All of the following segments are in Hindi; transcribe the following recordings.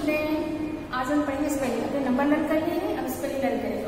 स्टूडेंट आज हम पढ़ेंगे स्पेलिंग अपने नंबर लर्न कर लिए हैं, अब स्पेलिंग लर्न करेंगे।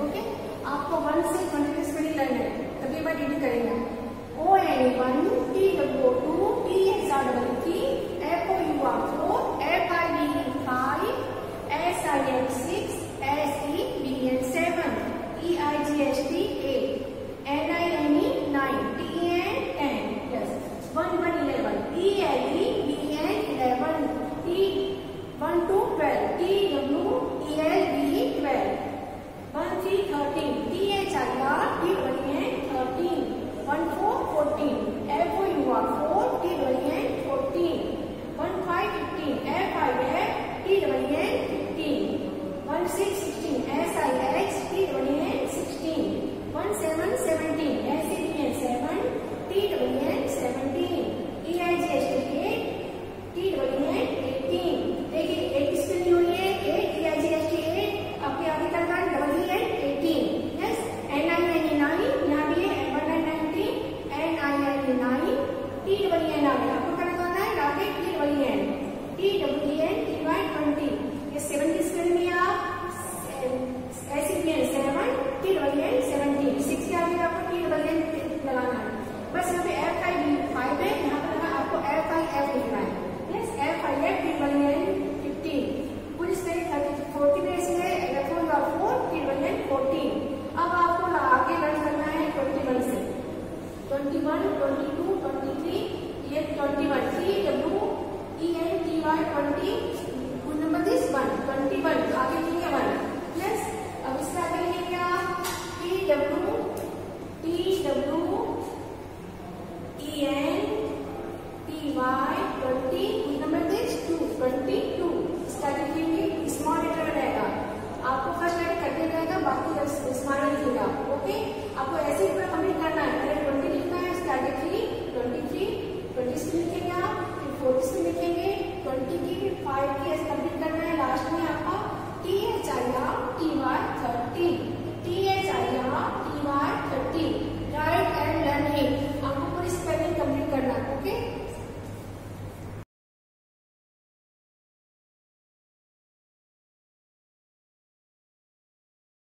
One two twelve T W T L B twelve one three thirteen T H I R T W N thirteen one four fourteen F O U R four T W N fourteen one five fifteen F I F T W N fifteen one six sixteen twenty two twenty three twenty one number this one twenty रहेगा आपको फ़र्स्ट लेटर कटे रहेगा बाकी लिखेगा ओके आपको ऐसे